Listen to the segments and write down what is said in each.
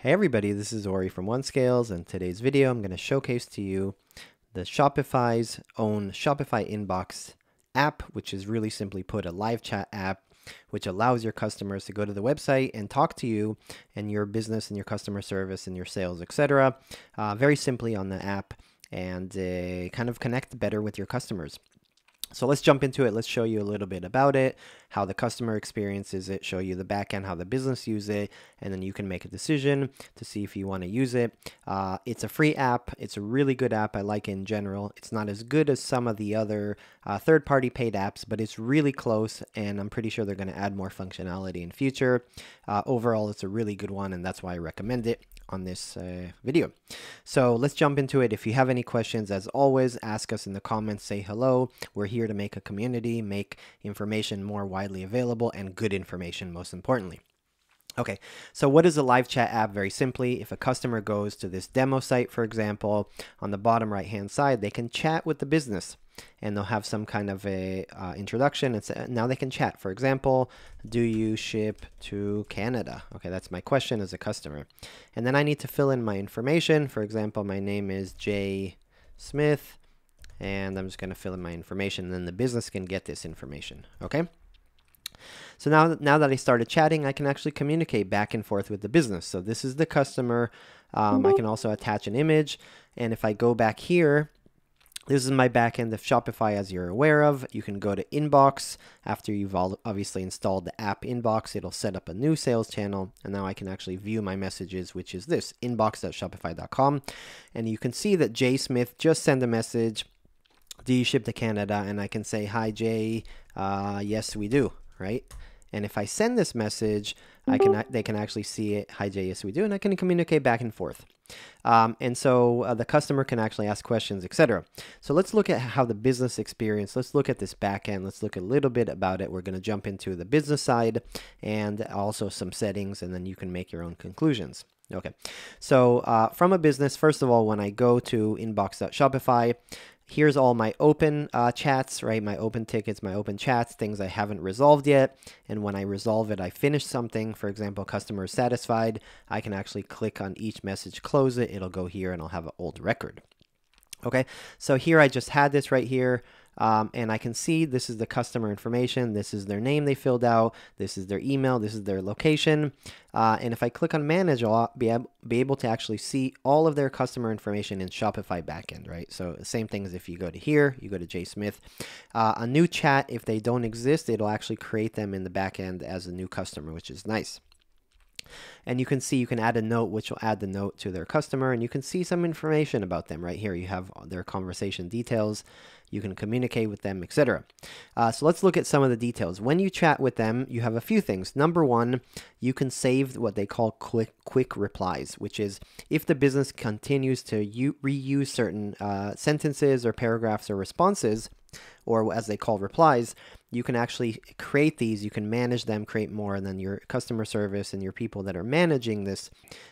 Hey everybody, this is Ori from OneScales and today's video I'm going to showcase to you the Shopify's own Shopify Inbox app, which is really simply put a live chat app which allows your customers to go to the website and talk to you and your business and your customer service and your sales, etc. Uh, very simply on the app and uh, kind of connect better with your customers. So let's jump into it. Let's show you a little bit about it, how the customer experiences it, show you the backend, how the business use it, and then you can make a decision to see if you want to use it. Uh, it's a free app. It's a really good app. I like in general. It's not as good as some of the other uh, third-party paid apps, but it's really close, and I'm pretty sure they're going to add more functionality in future. Uh, overall, it's a really good one, and that's why I recommend it on this uh, video. So let's jump into it. If you have any questions, as always, ask us in the comments, say hello. We're here to make a community, make information more widely available, and good information, most importantly. Okay, so what is a live chat app? Very simply, if a customer goes to this demo site, for example, on the bottom right hand side, they can chat with the business and they'll have some kind of a uh, introduction. It's uh, now they can chat. For example, do you ship to Canada? Okay, that's my question as a customer. And then I need to fill in my information. For example, my name is Jay Smith and I'm just going to fill in my information. And then the business can get this information. Okay. So now, now that I started chatting, I can actually communicate back and forth with the business. So this is the customer. Um, I can also attach an image. And if I go back here, this is my backend of Shopify as you're aware of. You can go to Inbox. After you've obviously installed the app Inbox, it'll set up a new sales channel. And now I can actually view my messages, which is this, inbox.shopify.com. And you can see that Jay Smith just sent a message, do you ship to Canada? And I can say, hi, Jay, uh, yes, we do right? And if I send this message, I can they can actually see it. Hi, Jay, yes, we do, and I can communicate back and forth. Um, and so uh, the customer can actually ask questions, etc. So let's look at how the business experience. Let's look at this backend. Let's look a little bit about it. We're going to jump into the business side and also some settings, and then you can make your own conclusions. Okay, so uh, from a business, first of all, when I go to inbox.shopify, here's all my open uh, chats, right? My open tickets, my open chats, things I haven't resolved yet. And when I resolve it, I finish something. For example, customer satisfied. I can actually click on each message, close it. It'll go here and I'll have an old record. Okay, so here I just had this right here. Um, and I can see this is the customer information. This is their name they filled out. This is their email. This is their location. Uh, and if I click on manage, I'll be, ab be able to actually see all of their customer information in Shopify backend, right? So same thing as if you go to here, you go to Jay Smith. Uh, a new chat, if they don't exist, it'll actually create them in the backend as a new customer, which is nice. And you can see you can add a note, which will add the note to their customer, and you can see some information about them right here. You have their conversation details, you can communicate with them, etc. Uh, so let's look at some of the details. When you chat with them, you have a few things. Number one, you can save what they call quick quick replies, which is if the business continues to reuse certain uh, sentences or paragraphs or responses, or as they call replies, you can actually create these, you can manage them, create more, and then your customer service and your people that are managing this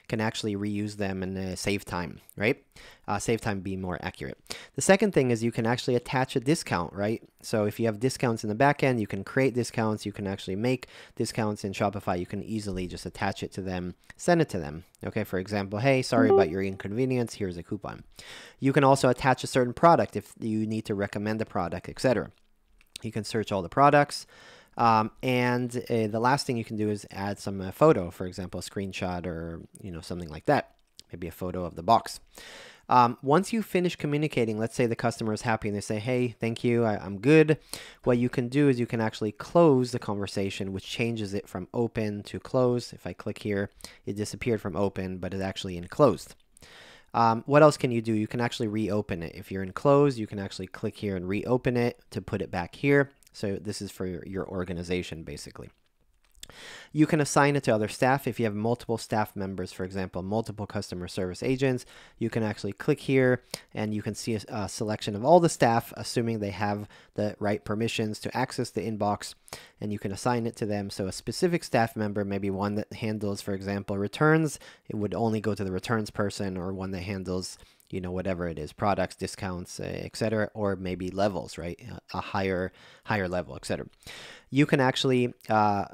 can actually reuse them and uh, save time, right? Uh, save time, be more accurate. The second thing is you can actually attach a discount, right? So if you have discounts in the back end, you can create discounts, you can actually make discounts in Shopify, you can easily just attach it to them, send it to them. Okay, for example, hey, sorry about your inconvenience, here's a coupon. You can also attach a certain product if you need to recommend a product, etc. You can search all the products. Um, and uh, the last thing you can do is add some uh, photo, for example, a screenshot or you know something like that. Maybe a photo of the box. Um, once you finish communicating, let's say the customer is happy and they say, hey, thank you, I, am good. What you can do is you can actually close the conversation, which changes it from open to close. If I click here, it disappeared from open, but it's actually enclosed. Um, what else can you do? You can actually reopen it. If you're in close, you can actually click here and reopen it to put it back here. So this is for your organization, basically. You can assign it to other staff. If you have multiple staff members, for example, multiple customer service agents, you can actually click here and you can see a, a, selection of all the staff, assuming they have the right permissions to access the inbox, and you can assign it to them. So a specific staff member, maybe one that handles, for example, returns, it would only go to the returns person, or one that handles you know whatever it is products discounts uh, etc or maybe levels right a higher higher level etc you can actually uh,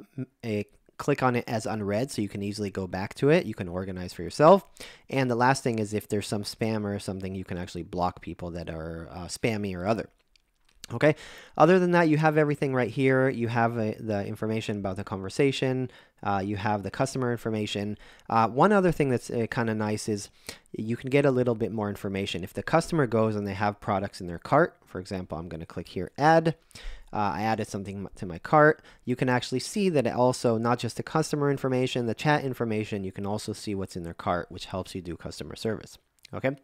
a, click on it as unread so you can easily go back to it. You can organize for yourself. And the last thing is if there's some spam or something, you can actually block people that are uh, spammy or other. Okay. Other than that, you have everything right here. You have uh, the information about the conversation. Uh, you have the customer information. Uh, one other thing that's uh, kind of nice is you can get a little bit more information. If the customer goes and they have products in their cart, for example, I'm going to click here, add. Uh, I added something to my cart. You can actually see that it also, not just the customer information, the chat information, you can also see what's in their cart, which helps you do customer service. Okay,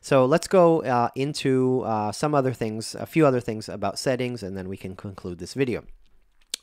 so let's go uh, into uh, some other things, a few other things about settings, and then we can conclude this video.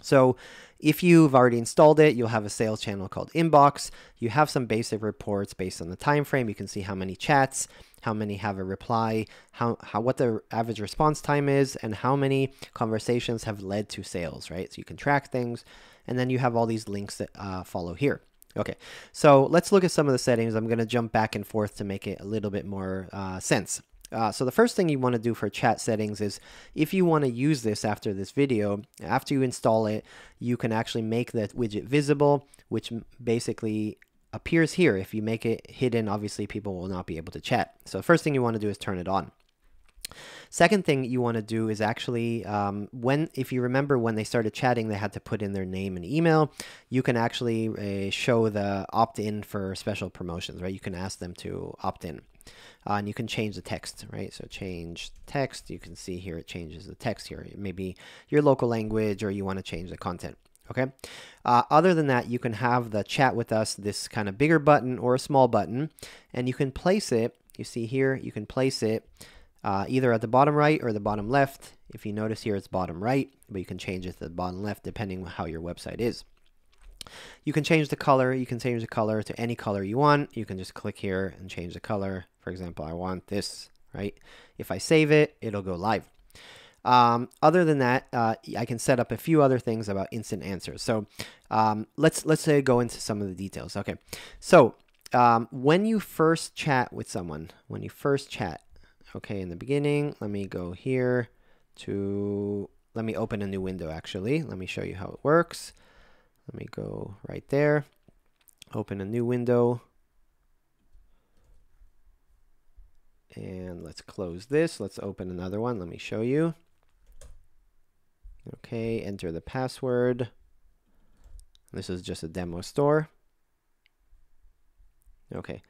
So if you've already installed it, you'll have a sales channel called Inbox. You have some basic reports based on the time frame. You can see how many chats, how many have a reply, how, how what the average response time is, and how many conversations have led to sales, right? So you can track things, and then you have all these links that uh, follow here. Okay, so let's look at some of the settings. I'm going to jump back and forth to make it a little bit more uh, sense. Uh, so the first thing you want to do for chat settings is if you want to use this after this video, after you install it, you can actually make that widget visible, which basically appears here. If you make it hidden, obviously people will not be able to chat. So the first thing you want to do is turn it on. Second thing you want to do is actually um, when, if you remember when they started chatting, they had to put in their name and email. You can actually uh, show the opt-in for special promotions, right? You can ask them to opt in. Uh, and you can change the text, right? So change text. You can see here it changes the text here. Maybe your local language or you want to change the content. Okay. Uh, other than that, you can have the chat with us, this kind of bigger button or a small button, and you can place it. You see here, you can place it uh, either at the bottom right or the bottom left. If you notice here, it's bottom right, but you can change it to the bottom left depending on how your website is. You can change the color. You can change the color to any color you want. You can just click here and change the color. For example, I want this, right? If I save it, it'll go live. Um, other than that, uh, I can set up a few other things about instant answers. So um, let's let's say go into some of the details. Okay, so um, when you first chat with someone, when you first chat, Okay, in the beginning, let me go here to, let me open a new window actually. Let me show you how it works. Let me go right there, open a new window. And let's close this. Let's open another one. Let me show you. Okay, enter the password. This is just a demo store. Okay,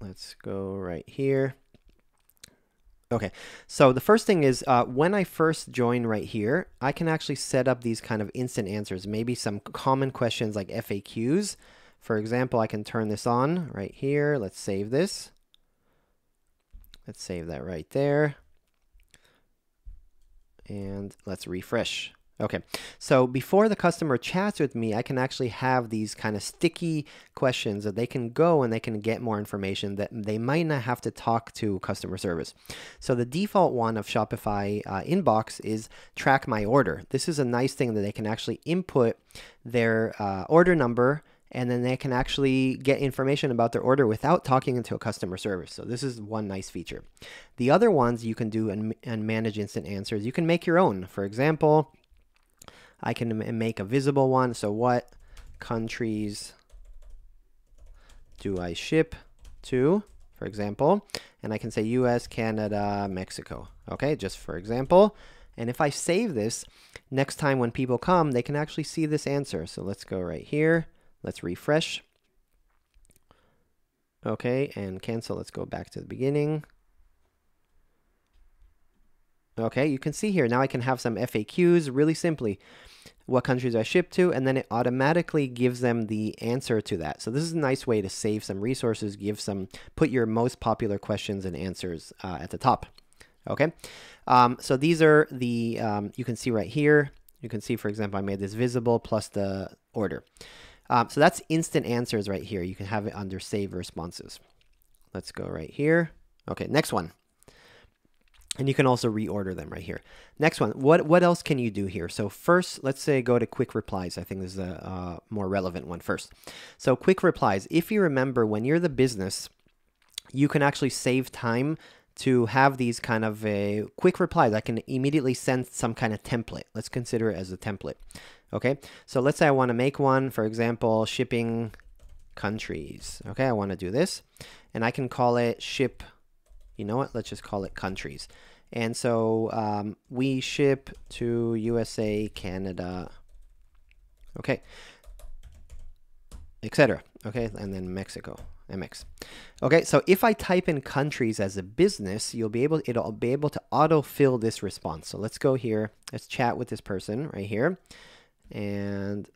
Let's go right here. Okay, so the first thing is uh, when I first join right here, I can actually set up these kind of instant answers, maybe some common questions like FAQs. For example, I can turn this on right here. Let's save this. Let's save that right there. And let's refresh. Okay, so before the customer chats with me, I can actually have these kind of sticky questions that they can go and they can get more information that they might not have to talk to customer service. So the default one of Shopify uh, inbox is track my order. This is a nice thing that they can actually input their uh, order number and then they can actually get information about their order without talking into a customer service. So this is one nice feature. The other ones you can do and, and manage instant answers. You can make your own. For example, I can make a visible one. So what countries do I ship to, for example? And I can say US, Canada, Mexico. Okay, just for example. And if I save this, next time when people come, they can actually see this answer. So let's go right here. Let's refresh. Okay, and cancel. Let's go back to the beginning. Okay, you can see here, now I can have some FAQs really simply. What countries I ship to, and then it automatically gives them the answer to that. So this is a nice way to save some resources, give some, put your most popular questions and answers uh, at the top. Okay, um, so these are the, um, you can see right here, you can see, for example, I made this visible plus the order. Um, so that's instant answers right here. You can have it under save responses. Let's go right here. Okay, next one. And you can also reorder them right here. Next one, what, what else can you do here? So first, let's say go to quick replies. I think this is a uh, more relevant one first. So quick replies, if you remember when you're the business, you can actually save time to have these kind of a quick replies. I can immediately send some kind of template. Let's consider it as a template. Okay, so let's say I want to make one, for example, shipping countries. Okay, I want to do this and I can call it ship. You know what? Let's just call it countries. And so um, we ship to USA, Canada, okay, etc. Okay, and then Mexico, MX. Okay, so if I type in countries as a business, you'll be able it'll be able to autofill this response. So let's go here. Let's chat with this person right here, and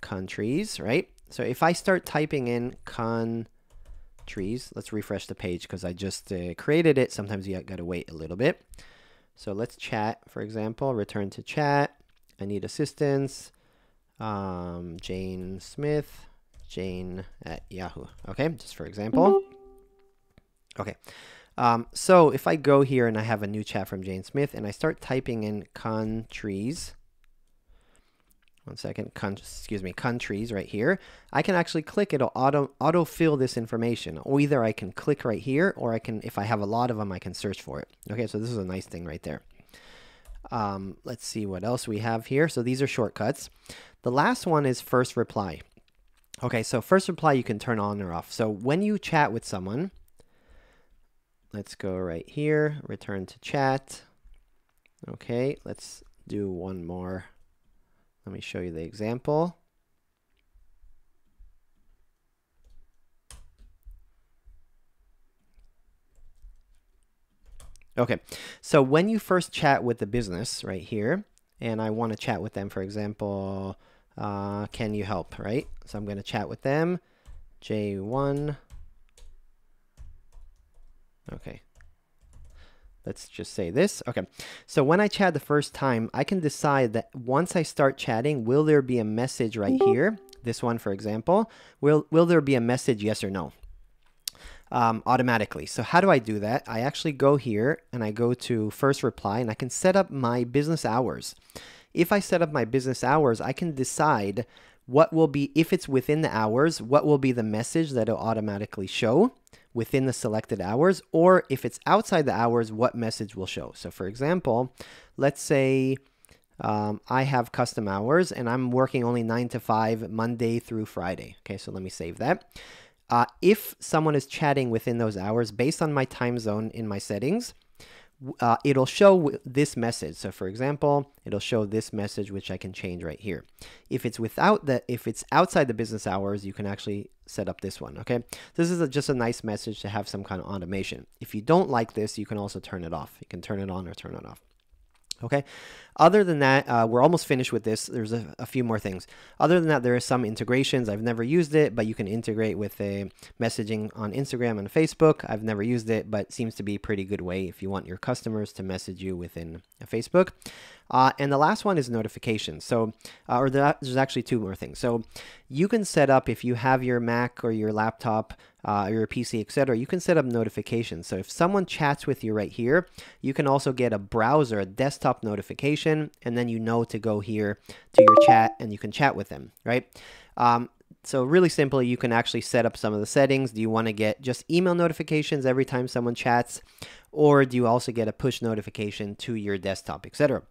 countries, right? So if I start typing in con trees. Let's refresh the page because I just uh, created it. Sometimes you got to wait a little bit. So let's chat, for example, return to chat. I need assistance. Um, Jane Smith, Jane at Yahoo. Okay, just for example. Okay. Um, so if I go here and I have a new chat from Jane Smith and I start typing in countries, one second, Con excuse me, countries right here, I can actually click, it'll auto, auto fill this information. Or either I can click right here, or I can, if I have a lot of them, I can search for it. Okay, so this is a nice thing right there. Um, let's see what else we have here. So these are shortcuts. The last one is first reply. Okay, so first reply you can turn on or off. So when you chat with someone, let's go right here, return to chat. Okay, let's do one more. Let me show you the example. Okay, so when you first chat with the business right here, and I want to chat with them, for example, uh, can you help, right? So I'm going to chat with them, J1. Okay, let's just say this. Okay, so when I chat the first time, I can decide that once I start chatting, will there be a message right mm-hmm. here? This one, for example, will, will there be a message, yes or no? Um, automatically. So how do I do that? I actually go here and I go to first reply and I can set up my business hours. If I set up my business hours, I can decide what will be, if it's within the hours, what will be the message that it'll automatically show within the selected hours, or if it's outside the hours, what message will show. So for example, let's say um, I have custom hours and I'm working only 9 to 5 Monday through Friday. Okay, so let me save that. Uh, if someone is chatting within those hours, based on my time zone in my settings, uh, it'll show this message. So for example, it'll show this message, which I can change right here. If it's without the, if it's outside the business hours, you can actually set up this one. Okay. This is a, just a nice message to have some kind of automation. If you don't like this, you can also turn it off. You can turn it on or turn it off. Okay. Other than that, uh, we're almost finished with this. There's a, a, few more things. Other than that, there are some integrations. I've never used it, but you can integrate with a messaging on Instagram and Facebook. I've never used it, but seems to be a pretty good way if you want your customers to message you within Facebook. Uh, and the last one is notifications. So, uh, or the, there's actually two more things. So, you can set up if you have your Mac or your laptop, uh, your PC, etc. You can set up notifications. So, if someone chats with you right here, you can also get a browser, a desktop notification, and then you know to go here to your chat and you can chat with them, right? Um, so really simply, you can actually set up some of the settings. Do you want to get just email notifications every time someone chats? Or do you also get a push notification to your desktop, etc.?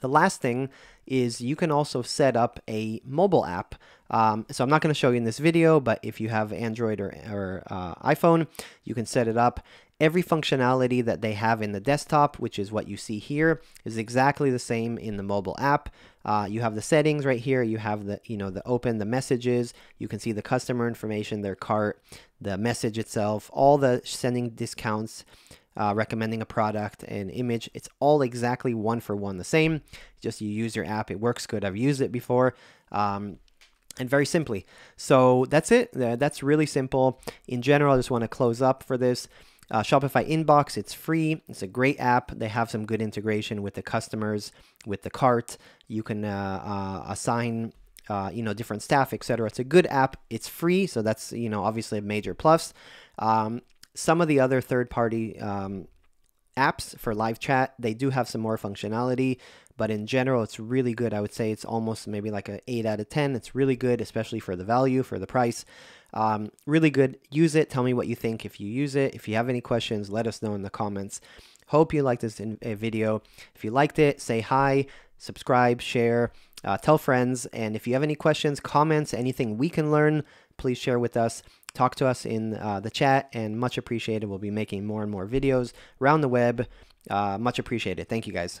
The last thing is you can also set up a mobile app. Um, so I'm not going to show you in this video, but if you have Android or, or uh, iPhone, you can set it up. Every functionality that they have in the desktop, which is what you see here, is exactly the same in the mobile app. Uh, you have the settings right here. You have the, you know, the open, the messages. You can see the customer information, their cart, the message itself, all the sending discounts, uh, recommending a product and image. It's all exactly one for one the same. Just you use your app. It works good. I've used it before. Um, and very simply. So that's it. That's really simple. In general, I just want to close up for this. Uh, Shopify Inbox, it's free. It's a great app. They have some good integration with the customers, with the cart. You can uh, uh, assign, uh, you know, different staff, etc. It's a good app. It's free, so that's you know obviously a major plus. Um, some of the other third-party um, apps for live chat, they do have some more functionality, but in general, it's really good. I would say it's almost maybe like an 8 out of 10. It's really good, especially for the value, for the price. Um, really good. Use it. Tell me what you think if you use it. If you have any questions, let us know in the comments. Hope you liked this in, video. If you liked it, say hi, subscribe, share, Uh, tell friends. And if you have any questions, comments, anything we can learn, please share with us. Talk to us in uh, the chat, and much appreciated. We'll be making more and more videos around the web. Uh, much appreciated. Thank you guys.